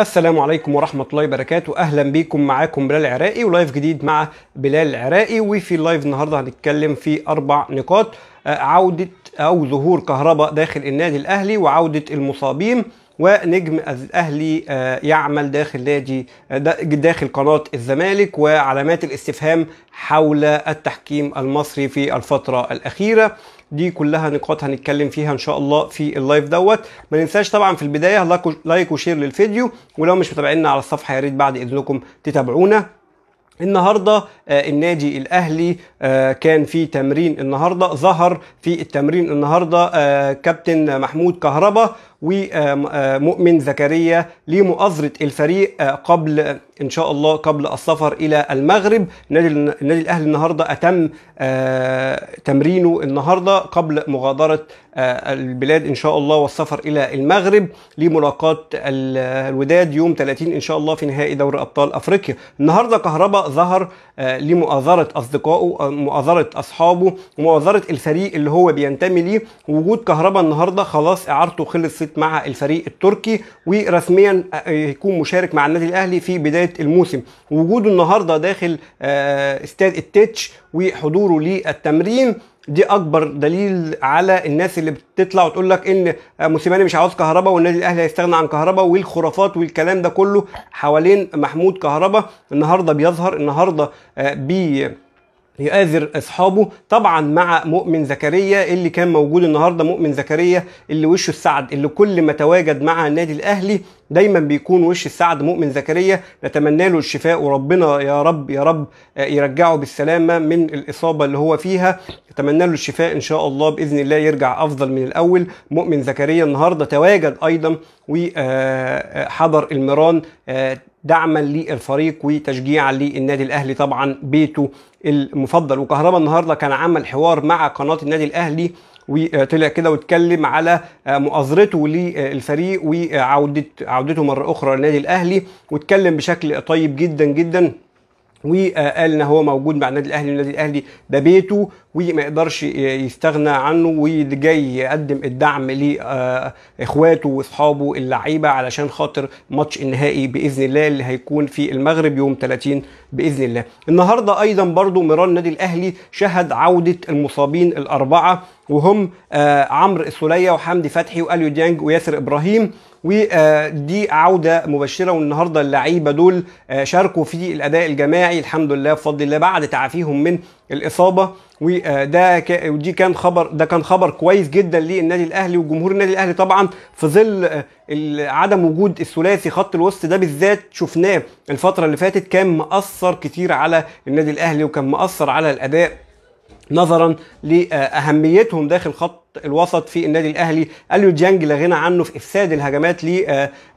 السلام عليكم ورحمة الله وبركاته. أهلا بيكم معاكم بلال العراقي و live جديد مع بلال العراقي وفي ال live النهاردة هنتكلم في أربع نقاط. آه، عودة أو ظهور كهرباء داخل النادي الأهلي وعودة المصابين ونجم الأهلي آه، يعمل داخل نادي آه، دا- داخل قناة الزمالك وعلامات الاستفهام حول التحكيم المصري في الفترة الأخيرة. دي كلها نقاط هنتكلم فيها إن شاء الله في ال live دوت. ما ننساش طبعا في البداية like و share للفيديو. ولو مش متابعينا على الصفحة يا ريت بعد إذنكم تتابعونا. النهارده آه، النادي الأهلي آه، كان في تمرين النهارده ظهر في التمرين النهارده آه، كابتن محمود كهربا. ومؤمن زكريا لمؤازرة الفريق آه، قبل إن شاء الله قبل السفر إلى المغرب. النادي النادي الأهلي النهارده أتم آه، تمرينه النهارده قبل مغادرة آه، البلاد إن شاء الله والسفر إلى المغرب لملاقاة ال- الوداد يوم 30 إن شاء الله في نهائي دوري أبطال أفريقيا. النهارده كهربا ظهر لمؤازرة أصدقائه مؤازرة أصحابه ومؤازره الفريق اللي هو بينتمي ليه. وجود كهربا النهارده خلاص إعارته خلصت مع الفريق التركي ورسميا آه، يكون مشارك مع النادي الأهلي في بداية الموسم. وجوده النهارده داخل آه، استاد التتش وحضوره للتمرين. دي أكبر دليل على الناس اللي بتطلع وتقول لك إن موسيماني مش عاوز كهربا والنادي الأهلي هيستغنى عن كهربا والخرافات والكلام ده كله حوالين محمود كهربا. النهارده بيظهر النهارده آه، بي يآزر أصحابه. طبعا مع مؤمن زكريا اللي كان موجود النهارده مؤمن زكريا اللي وشه السعد اللي كل ما تواجد مع النادي الأهلي دايما بيكون وش السعد مؤمن زكريا. نتمنى له الشفاء وربنا يا رب يا رب آه، يرجعه بالسلامة من الإصابة اللي هو فيها. نتمنى له الشفاء إن شاء الله بإذن الله يرجع أفضل من الأول. مؤمن زكريا النهارده تواجد أيضا وحضر المران آه، دعما للفريق وتشجيعا للنادي الأهلي. طبعا بيته المفضل وكهربا النهارده كان عمل حوار مع قناة النادي الأهلي وطلع كده واتكلم على مؤازرته للفريق وعودة عودته مرة أخرى للنادي الأهلي واتكلم بشكل طيب جدا جدا. وقال إن هو موجود مع النادي الأهلي والنادي الأهلي ده بيته وما يقدرش يستغنى عنه وجاي يقدم الدعم لإخواته وأصحابه اللعيبة علشان خاطر ماتش النهائي بإذن الله اللي هيكون في المغرب يوم 30 بإذن الله. النهارده أيضا برضو ميران النادي الأهلي شهد عودة المصابين الأربعة وهم آه، عمرو السوليه وحمدي فتحي وأليو ديانج وياسر إبراهيم ودي عودة مبشرة والنهاردة اللعيبة دول آه، شاركوا في الأداء الجماعي. الحمد لله بفضل الله بعد تعافيهم من الإصابة. وده ك- ودي كان خبر ده كان خبر كويس جدا للنادي الأهلي وجمهور النادي الأهلي طبعا. في ظل آه، عدم وجود الثلاثي خط الوسط ده بالذات شفناه الفترة اللي فاتت كان مأثر كتير على النادي الأهلي وكان مأثر على الأداء نظرا لأهميتهم داخل خط الوسط في النادي الأهلي. أليو ديانج لا غنى عنه في إفساد الهجمات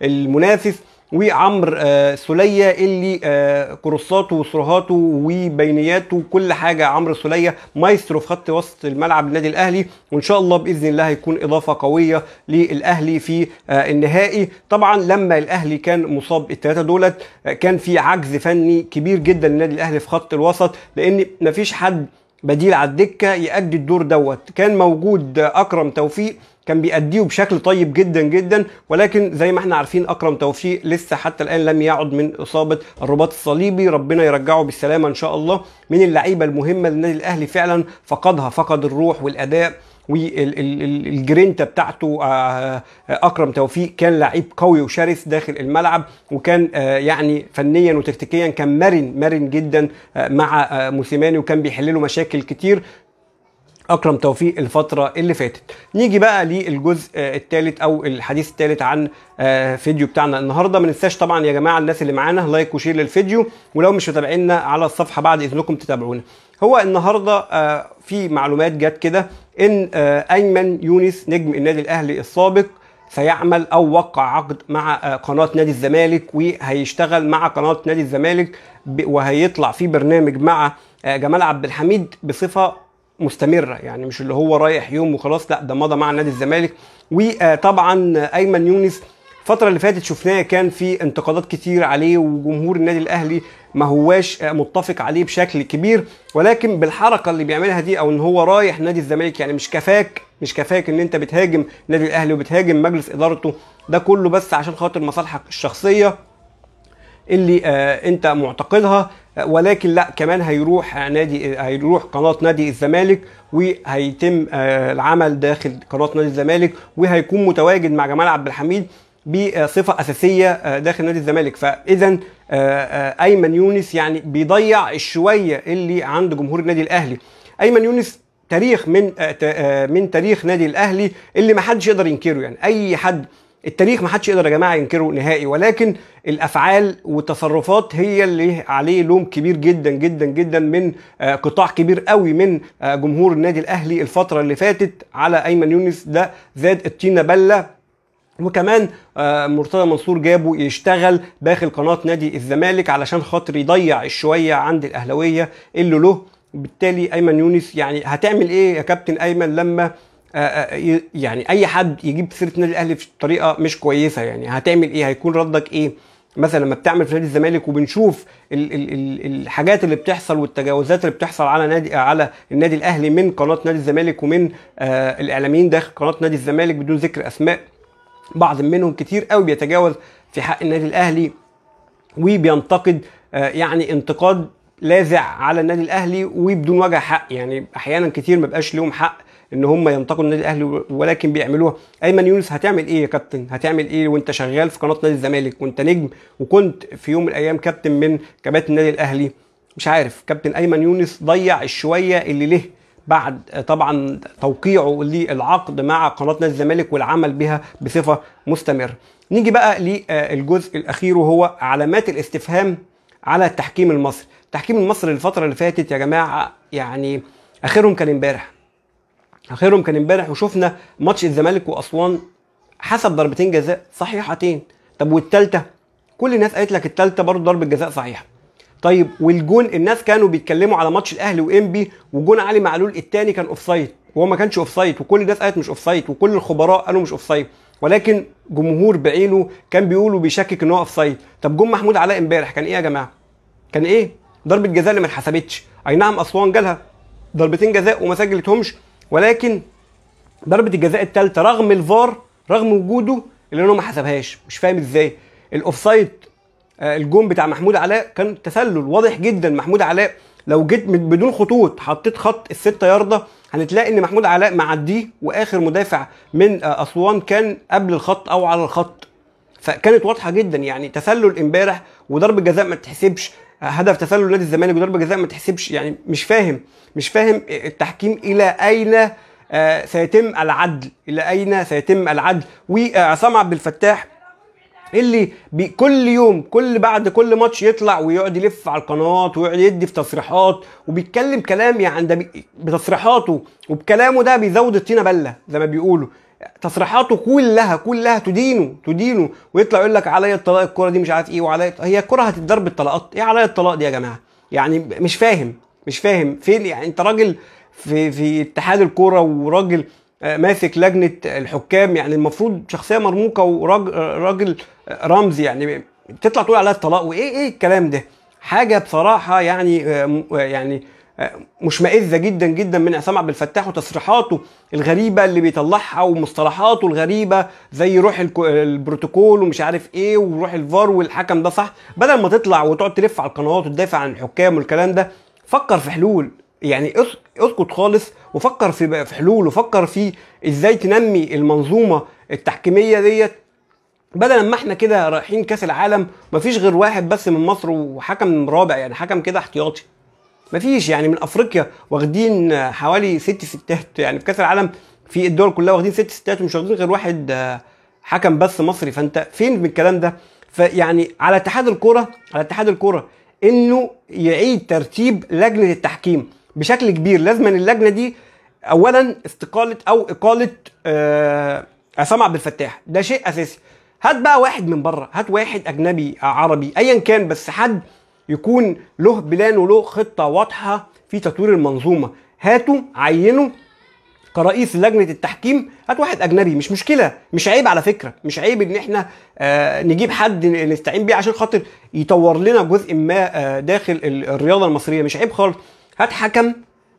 للمنافس وعمرو آه، سولية اللي آه، كروساته وسرهاته وبينياته وكل حاجة. عمرو سولية مايسترو في خط وسط الملعب النادي الأهلي. وإن شاء الله بإذن الله هيكون إضافة قوية للأهلي في آه، النهائي. طبعا لما الأهلي كان مصاب الثلاثه دولت كان في عجز فني كبير جدا للنادي الأهلي في خط الوسط لأن مفيش حد بديل على الدكة يأدي الدور دوت. كان موجود أكرم توفيق كان بيأديه بشكل طيب جدا جدا ولكن زي ما إحنا عارفين أكرم توفيق لسه حتى الآن لم يعد من إصابة الرباط الصليبي. ربنا يرجعه بالسلامة إن شاء الله. من اللعيبة المهمة للنادي الأهلي فعلا فقدها فقد الروح والأداء. والجرينتا بتاعته آه، آه، أكرم توفيق كان لعيب قوي وشرس داخل الملعب وكان آه، يعني فنيا وتكتيكيا كان مرن مرن جدا مع موسيماني وكان بيحل له مشاكل كتير. أكرم توفيق الفترة اللي فاتت. نيجي بقى للجزء الثالث أو الحديث الثالث عن فيديو بتاعنا النهارده. ما ننساش طبعا يا جماعة الناس اللي معانا like و share للفيديو ولو مش متابعينا على الصفحة بعد إذنكم تتابعونا. هو النهارده آه، في معلومات جت كده إن آه، أيمن يونس نجم النادي الأهلي السابق سيعمل أو وقع عقد مع آه، قناة نادي الزمالك وهيشتغل مع قناة نادي الزمالك وهيطلع في برنامج مع جمال عبد الحميد بصفة مستمرة. يعني مش اللي هو رايح يوم وخلاص لا ده مضى مع نادي الزمالك. وطبعا أيمن يونس الفترة اللي فاتت شفناه كان في انتقادات كتير عليه وجمهور النادي الأهلي ما هواش متفق عليه بشكل كبير. ولكن بالحركة اللي بيعملها دي أو إن هو رايح نادي الزمالك يعني مش كفاك مش كفاك إن أنت بتهاجم النادي الأهلي وبتهاجم مجلس إدارته. ده كله بس عشان خاطر مصالحك الشخصية اللي آه أنت معتقدها. ولكن لا كمان هيروح نادي هيروح قناة نادي الزمالك وهيتم آه العمل داخل قناة نادي الزمالك وهيكون متواجد مع جمال عبد الحميد. بصفة أساسية آه، داخل نادي الزمالك. فاذا آه، آه، أيمن يونس يعني بيضيع الشوية اللي عند جمهور النادي الأهلي. أيمن يونس تاريخ من من تاريخ نادي الأهلي اللي ما حدش يقدر ينكره. يعني أي حد التاريخ ما حدش يقدر يا جماعة ينكره نهائي. ولكن الأفعال والتصرفات هي اللي عليه لوم كبير جدا جدا جدا من قطاع كبير قوي من جمهور النادي الأهلي الفترة اللي فاتت على أيمن يونس. ده زاد الطينة بلة. وكمان آه، مرتضى منصور جابه يشتغل داخل قناة نادي الزمالك علشان خاطر يضيع الشوية عند الأهلاوية اللي له. بالتالي أيمن يونس يعني هتعمل إيه يا كابتن أيمن لما آه، آه، يعني أي حد يجيب سيرة النادي الأهلي في طريقة مش كويسة؟ يعني هتعمل إيه؟ هيكون ردك إيه؟ مثلا لما بتعمل في نادي الزمالك وبنشوف ال ال ال الحاجات اللي بتحصل والتجاوزات اللي بتحصل على نادي على النادي الأهلي من قناة نادي الزمالك ومن آه الإعلاميين داخل قناة نادي الزمالك بدون ذكر أسماء بعض منهم كتير قوي بيتجاوز في حق النادي الأهلي وبينتقد آه، يعني انتقاد لاذع على النادي الأهلي وبدون وجه حق. يعني أحيانا كتير ما بقاش لهم حق إن هم ينتقدوا النادي الأهلي ولكن بيعملوها. أيمن يونس هتعمل إيه يا كابتن؟ هتعمل إيه وأنت شغال في قناة نادي الزمالك وأنت نجم وكنت في يوم من الأيام كابتن من كباتن النادي الأهلي؟ مش عارف. كابتن أيمن يونس ضيع الشوية اللي له بعد طبعا توقيعه للعقد مع قناة نادي الزمالك والعمل بها بصفة مستمرة. نيجي بقى للجزء الأخير وهو علامات الاستفهام على التحكيم المصري. التحكيم المصري الفترة اللي فاتت يا جماعة يعني آخرهم كان امبارح. آخرهم كان امبارح وشفنا ماتش الزمالك وأسوان حسب ضربتين جزاء صحيحتين. طب والثالثه كل الناس قالت لك الثالثه برضه ضربة جزاء صحيحة. طيب والجون الناس كانوا بيتكلموا على ماتش الأهلي وإنبي وجون علي معلول الثاني كان offside وهو ما كانش offside وكل الناس قالت مش offside وكل الخبراء قالوا مش offside ولكن جمهور بعينه كان بيقول وبيشكك إن هو offside طب جون محمود علاء إمبارح كان إيه يا جماعة؟ كان إيه؟ ضربة جزاء اللي ما اتحسبتش. أي نعم أسوان جالها ضربتين جزاء وما سجلتهمش ولكن ضربة الجزاء الثالثه رغم الفار رغم وجوده اللي هو ما حسبهاش. مش فاهم إزاي. ال offside الجون بتاع محمود علاء كان تسلل واضح جدا. محمود علاء لو جيت بدون خطوط حطيت خط الستة ياردة هنتلاقي إن محمود علاء معديه وآخر مدافع من آه، أسوان كان قبل الخط أو على الخط. فكانت واضحة جدا يعني تسلل إمبارح وضربة جزاء ما تحسبش آه، هدف تسلل نادي الزمالك وضربة جزاء ما تحسبش. يعني مش فاهم مش فاهم التحكيم إلى أين آه، سيتم العدل إلى أين سيتم العدل. وعصام عبد الفتاح اللي بي كل يوم كل بعد كل ماتش يطلع ويقعد يلف على القنوات ويقعد يدي في تصريحات وبيتكلم كلام يعني ده بتصريحاته وبكلامه ده بيزود الطينة بلة زي ما بيقولوا. تصريحاته كلها كلها تدينه تدينه ويطلع يقول لك عليا الطلاق الكوره دي مش عارف إيه وعليا هي الكوره هتتضرب بالطلاقات. إيه عليا الطلاق دي يا جماعة؟ يعني مش فاهم مش فاهم. فين يعني أنت راجل في في اتحاد الكوره وراجل ماسك لجنة الحكام. يعني المفروض شخصية مرموقة وراجل راجل رمزي. يعني تطلع تقول عليها الطلاق. وإيه إيه الكلام ده؟ حاجة بصراحة يعني آه، آه، يعني آه، مشمئزة جدا جدا من عصام عبد الفتاح وتصريحاته الغريبة اللي بيطلعها ومصطلحاته الغريبة زي روح البروتوكول ومش عارف إيه وروح الفار والحكم ده صح؟ بدل ما تطلع وتقعد تلف على القنوات وتدافع عن الحكام والكلام ده فكر في حلول. يعني اس- اسكت خالص وفكر في في حلول وفكر في إزاي تنمي المنظومة التحكيمية ديت. بدل ما إحنا كده رايحين كأس العالم مفيش غير واحد بس من مصر وحكم رابع يعني حكم كده احتياطي. مفيش يعني من أفريقيا واخدين حوالي ست ستات يعني في كأس العالم في الدول كلها واخدين ست ستات ومش واخدين غير واحد آه، حكم بس مصري. فانت فين من الكلام ده؟ فيعني على اتحاد الكوره على اتحاد الكوره انه يعيد ترتيب لجنة التحكيم. بشكل كبير. لازم أن اللجنة دي اولا استقالة أو إقالة آه، عصام عبد الفتاح. ده شيء أساسي. هات بقى واحد من بره. هات واحد أجنبي عربي ايا كان بس حد يكون له بلان وله خطة واضحة في تطوير المنظومة. هاته عينه كرئيس لجنة التحكيم. هات واحد أجنبي. مش مشكلة. مش عيب على فكرة. مش عيب إن إحنا آه نجيب حد نستعين بيه عشان خاطر يطور لنا جزء ما آه داخل ال- الرياضة المصرية. مش عيب خالص. هات حكم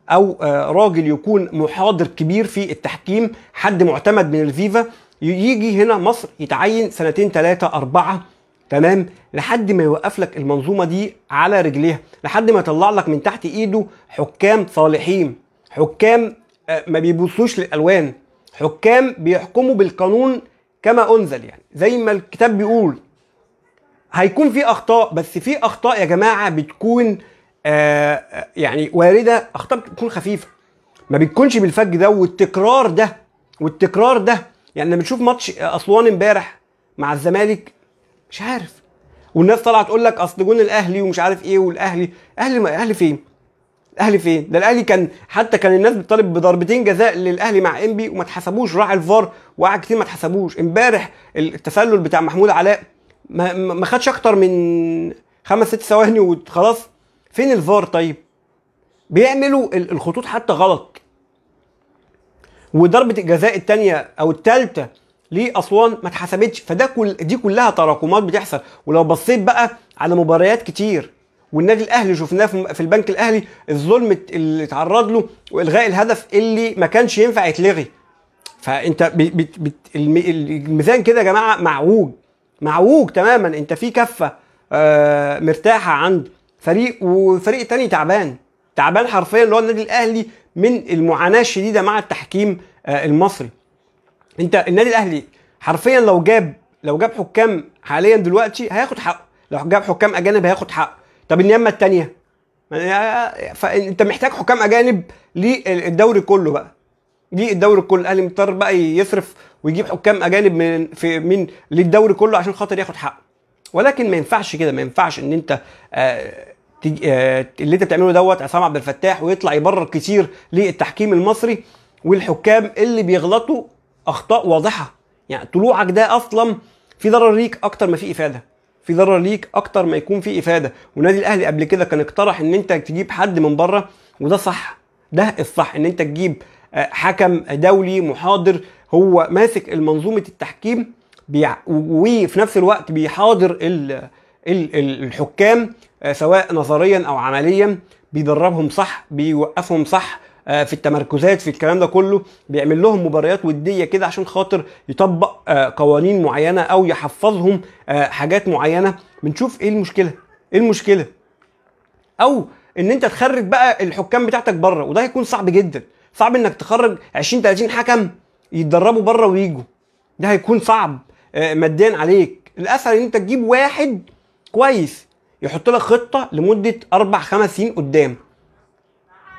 أو آه، راجل يكون محاضر كبير في التحكيم حد معتمد من الفيفا يجي هنا مصر يتعين سنتين ثلاثة أربعة تمام لحد ما يوقف لك المنظومة دي على رجليها لحد ما يطلع لك من تحت إيده حكام صالحين حكام آه، ما بيبصوش للألوان حكام بيحكموا بالقانون كما أنزل يعني زي ما الكتاب بيقول. هيكون في أخطاء بس في أخطاء يا جماعة بتكون آه، يعني وارده اخطاء بتكون خفيفه. ما بتكونش بالفج ده والتكرار ده والتكرار ده. يعني لما بنشوف ماتش أسوان امبارح مع الزمالك مش عارف. والناس طالعه تقول لك أصل جون الأهلي ومش عارف إيه والأهلي. أهلي ما أهلي فين؟ الاهلي فين؟ ده الأهلي كان حتى كان الناس بتطالب بضربتين جزاء للأهلي مع إنبي وما اتحسبوش. راح الفار وقعد كتير ما اتحسبوش. امبارح التسلل بتاع محمود علاء ما ما خدش أكتر من خمس ست ثواني وخلاص. فين الفار طيب؟ بيعملوا ال- الخطوط حتى غلط. وضربة الجزاء الثانية أو الثالثه لأسوان ما اتحسبتش. فده كل دي كلها تراكمات بتحصل. ولو بصيت بقى على مباريات كتير والنادي الأهلي شفناه في البنك الأهلي الظلم اللي اتعرض له وإلغاء الهدف اللي ما كانش ينفع يتلغي. فأنت الميزان كده يا جماعة معوج. معوج تماما. أنت في كفة آه مرتاحة عند فريق وفريق تاني تعبان. تعبان حرفيا اللي هو النادي الأهلي من المعاناة الشديدة مع التحكيم آه المصري. انت النادي الأهلي حرفيا لو جاب لو جاب حكام حاليا دلوقتي هياخد حقه لو جاب حكام أجانب هياخد حقه طب النيابة الثانية فانت محتاج حكام أجانب للدوري كله بقى. دي الدوري كله. الأهلي مضطر بقى يصرف ويجيب حكام أجانب من في من للدوري كله عشان خاطر ياخد حقه ولكن ما ينفعش كده. ما ينفعش ان انت آه آه اللي انت بتعمله دوت عصام عبد الفتاح ويطلع يبرر كتير للتحكيم المصري والحكام اللي بيغلطوا أخطاء واضحة. يعني طلوعك ده أصلا في ضرر ليك أكتر ما في إفادة. في ضرر ليك أكتر ما يكون في إفادة. والنادي الأهلي قبل كده كان اقترح إن أنت تجيب حد من بره وده صح. ده الصح إن أنت تجيب آه، حكم دولي محاضر هو ماسك المنظومة التحكيم وفي نفس الوقت بيحاضر الحكام آه، سواء نظريا أو عمليا بيدربهم صح بيوقفهم صح آه، في التمركزات في الكلام ده كله بيعمل لهم مباريات ودية كده عشان خاطر يطبق آه، قوانين معينة أو يحفظهم حاجات معينة. بنشوف إيه المشكلة؟ إيه المشكلة؟ أو إن أنت تخرج بقى الحكام بتاعتك بره وده هيكون صعب جدا. صعب إنك تخرج 20 30 حكم يتدربوا بره ويجوا ده هيكون صعب ماديا عليك. الأسهل إن أنت تجيب واحد كويس يحط لك خطة لمدة أربع خمس سنين قدام.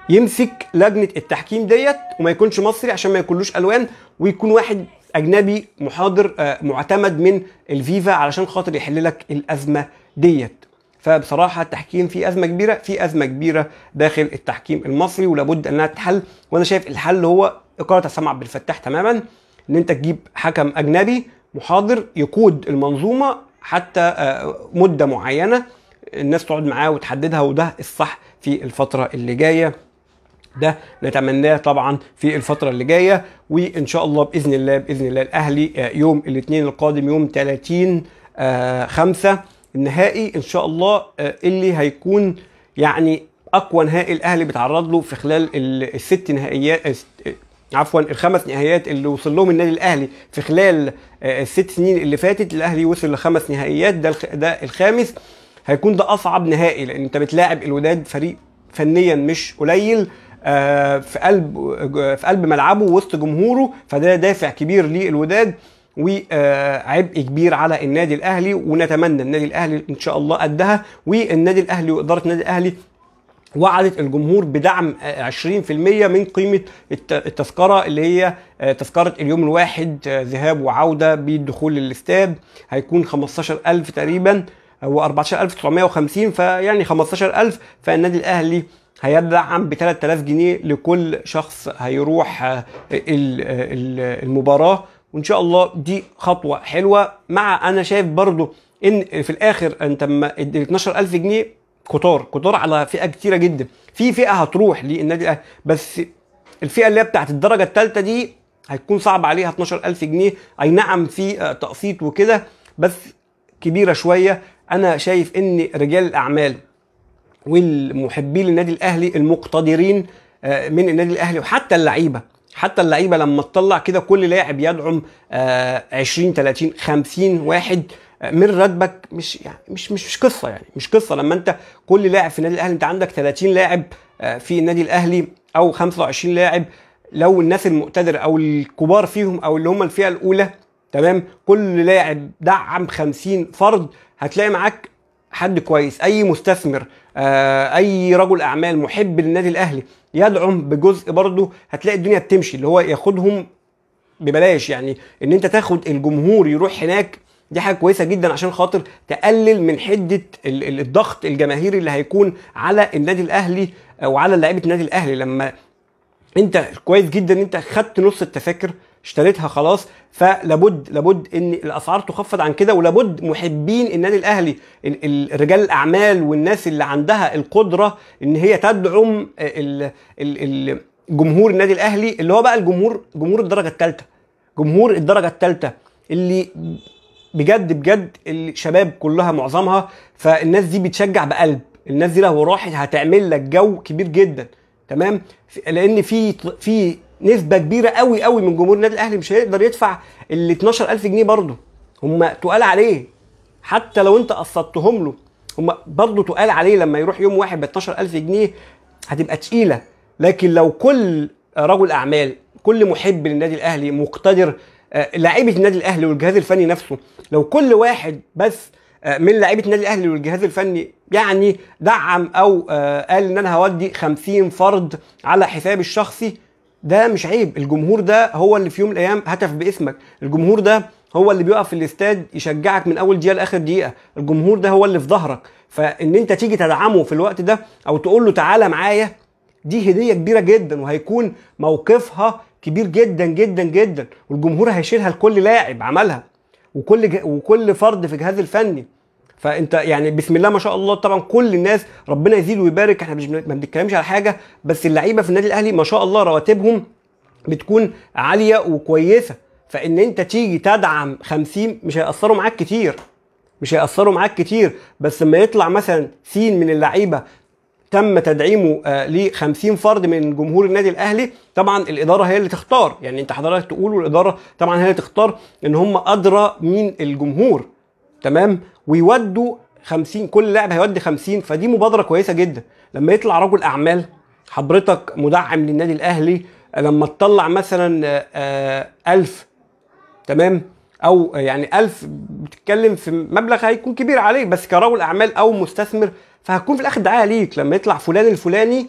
يمسك لجنة التحكيم ديت وما يكونش مصري عشان ما يكونلوش ألوان ويكون واحد أجنبي محاضر آه، معتمد من الفيفا علشان خاطر يحل لك الأزمة ديت. فبصراحة التحكيم فيه أزمة كبيرة في أزمة كبيرة داخل التحكيم المصري ولابد أنها تتحل. وأنا شايف الحل هو إقالة عصام عبد الفتاح تماما إن أنت تجيب حكم أجنبي محاضر يقود المنظومة حتى آه، مدة معينة الناس تقعد معاه وتحددها وده الصح في الفترة اللي جاية. ده نتمناه طبعا في الفترة اللي جاية وإن شاء الله بإذن الله بإذن الله الأهلي آه، يوم الاثنين القادم يوم 30 آه، خمسة النهائي إن شاء الله اللي هيكون يعني أقوى نهائي الأهلي بيتعرض له في خلال ال- الست نهائيات عفوا الخمس نهائيات اللي وصل لهم النادي الأهلي في خلال آه، الست سنين اللي فاتت الأهلي وصل لخمس نهائيات. ده ده الخامس. هيكون ده أصعب نهائي لأن أنت بتلاعب الوداد فريق فنيا مش قليل آه، في قلب في قلب ملعبه وسط جمهوره. فده دافع كبير للوداد وعبء كبير على النادي الأهلي ونتمنى النادي الأهلي إن شاء الله قدها والنادي الأهلي وإدارة النادي الأهلي وعدت الجمهور بدعم آه، 20% من قيمة الت- التذكرة اللي هي آه، تذكرة اليوم الواحد آه، ذهاب وعودة بالدخول للاستاد. هيكون 15000 تقريبا هو 14950 فيعني 15000 فالنادي الأهلي هيدعم ب 3000 جنيه لكل شخص هيروح آه، ال- ال- المباراة. وإن شاء الله دي خطوة حلوة. مع أنا شايف برضو إن في الآخر أنت لما ال 12000 جنيه كتار كتار على فئة كتيرة جدا. في فئة هتروح للنادي الأهلي. بس الفئة اللي هي بتاعت الدرجة الثالثه دي هيكون صعب عليها 12000 جنيه. أي نعم في تقسيط وكده بس كبيرة شوية. أنا شايف إن رجال الأعمال والمحبين للنادي الأهلي المقتدرين آه، من النادي الأهلي وحتى اللعيبة. حتى اللعيبة لما تطلع كده كل لاعب يدعم آه، 20 30 50 واحد من راتبك مش يعني مش مش مش قصة يعني مش قصة. لما أنت كل لاعب في النادي الأهلي أنت عندك 30 لاعب آه، في النادي الأهلي أو 25 لاعب. لو الناس المقتدره أو الكبار فيهم أو اللي هم الفئة الأولى تمام؟ كل لاعب دعم 50 فرد هتلاقي معاك حد كويس أي مستثمر آه، أي رجل أعمال محب للنادي الأهلي يدعم بجزء برضه هتلاقي الدنيا بتمشي. اللي هو ياخدهم ببلاش يعني. إن أنت تاخد الجمهور يروح هناك دي حاجة كويسة جدا عشان خاطر تقلل من حدة ال- ال- الضغط الجماهيري اللي هيكون على النادي الأهلي وعلى لعيبة النادي الأهلي. لما انت كويس جدا إن انت خدت نص التذاكر اشتريتها خلاص فلابد لابد إن الأسعار تخفض عن كده ولابد محبين النادي الأهلي ال- ال- رجال الأعمال والناس اللي عندها القدرة إن هي تدعم ال- جمهور النادي الأهلي اللي هو بقى الجمهور جمهور الدرجة الثالثة. جمهور الدرجة الثالثة اللي بجد بجد الشباب كلها معظمها فالناس دي بتشجع بقلب. الناس دي لو راحت هتعمل لك جو كبير جدا تمام؟ لأن في في نسبة كبيرة قوي قوي من جمهور النادي الأهلي مش هيقدر يدفع ال 12000 جنيه برضه. هم تقال عليه. حتى لو انت قسطتهم له هم برضه تقال عليه لما يروح يوم واحد ب 12000 جنيه هتبقى تقيلة. لكن لو كل رجل أعمال كل محب للنادي الأهلي مقتدر لعيبة النادي الأهلي والجهاز الفني نفسه. لو كل واحد بس آه، من لعيبة النادي الأهلي والجهاز الفني يعني دعم أو آه، قال إن أنا هودي 50 فرد على حسابي الشخصي ده مش عيب. الجمهور ده هو اللي في يوم من الأيام هتف باسمك. الجمهور ده هو اللي بيقف في الاستاد يشجعك من أول دقيقة لآخر دقيقة. الجمهور ده هو اللي في ظهرك. فإن أنت تيجي تدعمه في الوقت ده أو تقول له تعالى معايا دي هدية كبيرة جدا وهيكون موقفها كبير جدا جدا جدا. والجمهور هيشيلها لكل لاعب عملها. وكل ج... وكل فرد في الجهاز الفني. فأنت يعني بسم الله ما شاء الله طبعا كل الناس ربنا يزيد ويبارك. إحنا مش ما بنتكلمش على حاجة بس اللعيبة في النادي الأهلي ما شاء الله رواتبهم بتكون عالية وكويسة. فإن أنت تيجي تدعم 50 مش هيأثروا معاك كتير. مش هيأثروا معاك كتير. بس لما يطلع مثلا سين من اللعيبة تم تدعيمه آه ل 50 فرد من جمهور النادي الأهلي. طبعا الإدارة هي اللي تختار. يعني أنت حضرتك تقول والإدارة طبعا هي اللي تختار إن هم أدرى مين الجمهور. تمام؟ ويودوا 50 كل لاعب هيودي 50 فدي مبادرة كويسة جدا. لما يطلع رجل أعمال حضرتك مدعم للنادي الأهلي لما تطلع مثلا آه، آه، 1000 تمام؟ أو يعني 1000 بتتكلم في مبلغ هيكون كبير عليك بس كرجل أعمال أو مستثمر فهتكون في الآخر دعاية ليك. لما يطلع فلان الفلاني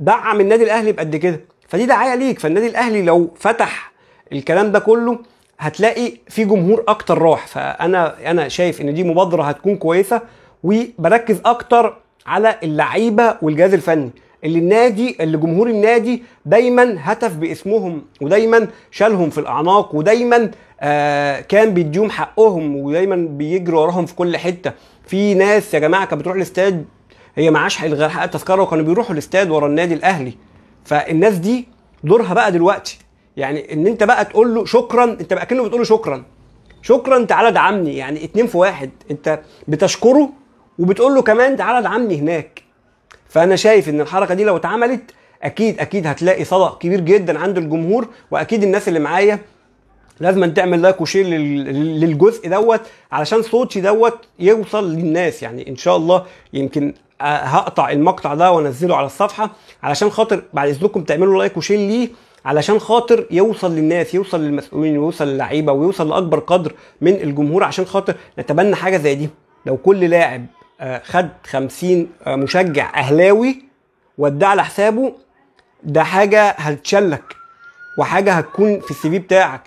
دعم النادي الأهلي بقد كده. فدي دعاية ليك. فالنادي الأهلي لو فتح الكلام ده كله هتلاقي في جمهور أكتر راح. فأنا أنا شايف إن دي مبادرة هتكون كويسة وبركز أكتر على اللعيبة والجهاز الفني. اللي النادي اللي جمهور النادي دايما هتف باسمهم ودايما شالهم في الأعناق ودايما آه كان بيديهم حقهم ودايما بيجري وراهم في كل حتة. في ناس يا جماعة كانت بتروح الاستاد هي معاش غير حق التذكرة وكانوا بيروحوا الاستاد ورا النادي الأهلي. فالناس دي دورها بقى دلوقتي. يعني إن أنت بقى تقول له شكرا أنت بقى كأنه بتقول له شكرا. شكرا تعالى دعمني. يعني اتنين في واحد. أنت بتشكره وبتقول له كمان تعالى دعمني هناك. فأنا شايف إن الحركة دي لو اتعملت أكيد أكيد هتلاقي صدى كبير جدا عند الجمهور وأكيد الناس اللي معايا لازم تعمل like و share لل- للجزء دوت علشان صوتي دوت يوصل للناس. يعني إن شاء الله يمكن آه، هقطع المقطع ده وأنزله على الصفحة علشان خاطر بعد إذنكم تعملوا like و share ليه علشان خاطر يوصل للناس يوصل للمسؤولين ويوصل للعيبة ويوصل لأكبر قدر من الجمهور عشان خاطر نتبنى حاجة زي دي. لو كل لاعب خد 50 آه، مشجع أهلاوي وداه على حسابه ده حاجة هتشلك وحاجة هتكون في السي في بتاعك.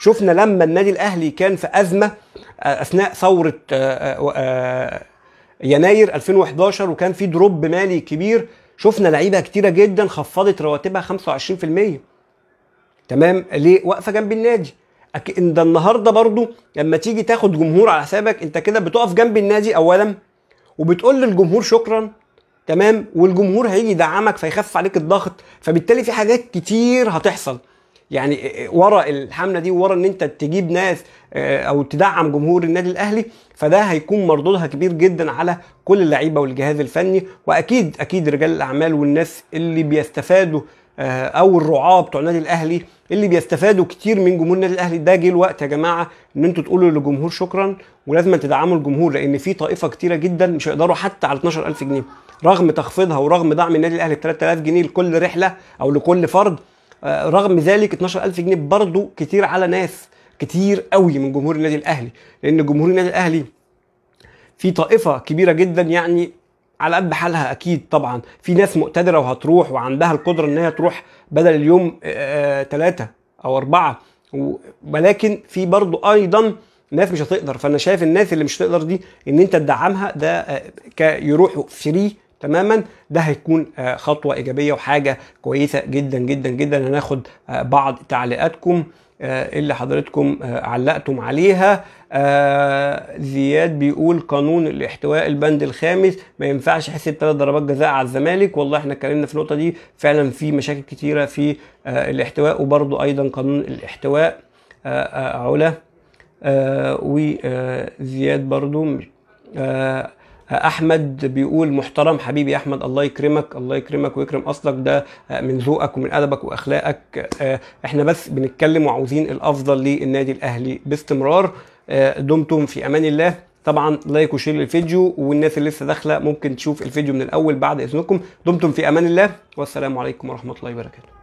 شفنا لما النادي الأهلي كان في أزمة آه، أثناء ثورة آه، آه، آه، يناير 2011 وكان في دروب مالي كبير شفنا لعيبة كتيرة جدا خفضت رواتبها 25% تمام؟ ليه؟ واقفة جنب النادي. ده النهارده برضو لما تيجي تاخد جمهور على حسابك أنت كده بتقف جنب النادي اولا. وبتقول للجمهور شكرا تمام؟ والجمهور هيجي يدعمك فيخفف عليك الضغط فبالتالي في حاجات كتير هتحصل. يعني ورا الحملة دي ورا إن أنت تجيب ناس آه، أو تدعم جمهور النادي الأهلي فده هيكون مردودها كبير جدا على كل اللعيبة والجهاز الفني. وأكيد أكيد رجال الأعمال والناس اللي بيستفادوا أو الرعاة بتوع النادي الأهلي اللي بيستفادوا كتير من جمهور النادي الأهلي. ده جه الوقت يا جماعة إن أنتوا تقولوا للجمهور شكرا ولازم تدعموا الجمهور لأن في طائفة كتيرة جدا مش هيقدروا حتى على 12000 جنيه. رغم تخفيضها ورغم دعم النادي الأهلي ب 3000 جنيه لكل رحلة أو لكل فرد آه، رغم ذلك 12000 جنيه برضو كتير على ناس كتير قوي من جمهور النادي الأهلي. لأن جمهور النادي الأهلي في طائفة كبيرة جدا يعني على قد حالها أكيد طبعا. في ناس مقتدرة وهتروح وعندها القدرة إن هي تروح بدل اليوم ثلاثة أو أربعة. ولكن في برضو أيضا ناس مش هتقدر. فأنا شايف الناس اللي مش هتقدر دي إن أنت تدعمها ده آه، يروحوا فري تماما. ده هيكون آه، خطوة إيجابية وحاجة كويسة جدا جدا جدا. هناخد آه، بعض تعليقاتكم. آه، اللي حضرتكم آه، علقتم عليها. آه، زياد بيقول قانون الاحتواء البند الخامس ما ينفعش يحسب ثلاث ضربات جزاء على الزمالك. والله إحنا اتكلمنا في النقطة دي فعلا في مشاكل كتيرة في آه، الاحتواء وبرضو أيضا قانون الاحتواء. آه، آه، علا. آه، وزياد برضو آه، أحمد بيقول محترم حبيبي أحمد الله يكرمك الله يكرمك ويكرم أصلك. ده من ذوقك ومن أدبك وأخلاقك. آه، إحنا بس بنتكلم وعاوزين الأفضل للنادي الأهلي باستمرار. آه، دمتم في أمان الله. طبعا like و share للفيديو والناس اللي لسه داخلة ممكن تشوف الفيديو من الأول بعد إذنكم. دمتم في أمان الله. والسلام عليكم ورحمة الله وبركاته.